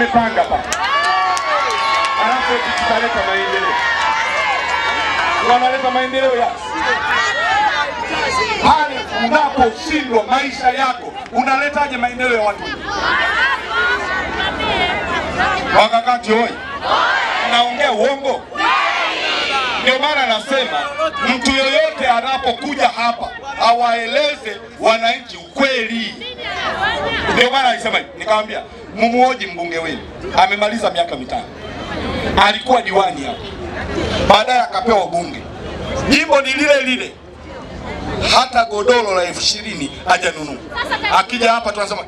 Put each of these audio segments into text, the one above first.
amepanga pa, alafu tutaleta maendeleo. Wanaleta maendeleo ya pale unaposhindwa maisha yako, unaletaje maendeleo ya watu? Wakakati hoi, naongea uongo? Ndio maana nasema mtu yoyote anapokuja hapa awaeleze wananchi ukweli. Ndio maana alisema nikamwambia mumuoji mbunge wenu, amemaliza miaka mitano, alikuwa diwani hapa, baadaye akapewa bunge. Jimbo ni lile lile, hata godoro la elfu ishirini hajanunua. Akija hapa tunasema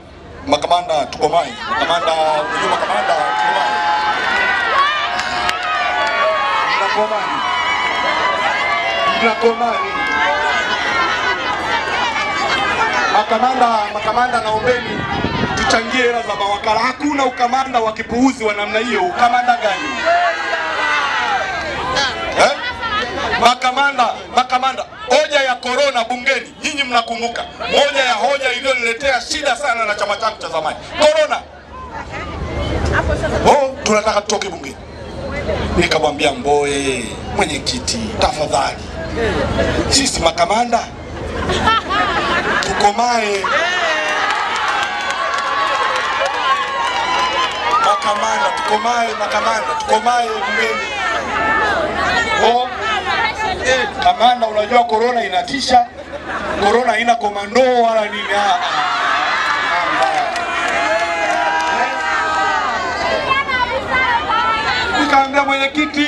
makamanda tukomai, makamanda unajua makamanda mnakomae makamanda makamanda, naombeni tuchangie hela za mawakala. Hakuna ukamanda wa kipuuzi wa namna hiyo. Ukamanda gani eh? Makamanda, makamanda, hoja ya korona bungeni, nyinyi mnakumbuka, moja ya hoja iliyoniletea shida sana na chama changu cha zamani, korona. Oh, tunataka tutoke bungeni. Nikamwambia Mboe, mwenyekiti, tafadhali, sisi makamanda tukomae. Makamanda tukomae, makamanda tukomae mbele. Oh, eh, kamanda, unajua korona inatisha, korona haina komando wala nini. Ah, ah. Nikaambia mwenyekiti,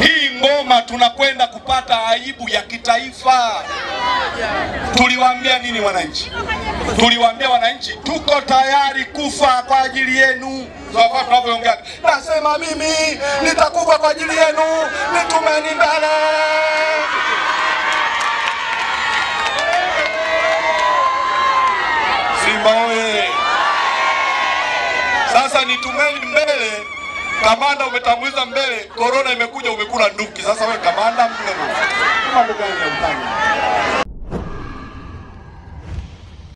hii ngoma tunakwenda kupata aibu ya kitaifa. Tuliwaambia nini wananchi? Tuliwaambia wananchi tuko tayari kufa kwa ajili yenu. Tunavyoongea, nasema mimi nitakufa kwa ajili yenu, nitumeni mbele. Simba oye! Sasa nitumeni mbele. Kamanda umetanguliza mbele, korona imekuja, umekula nduki. Sasa wewe kamanda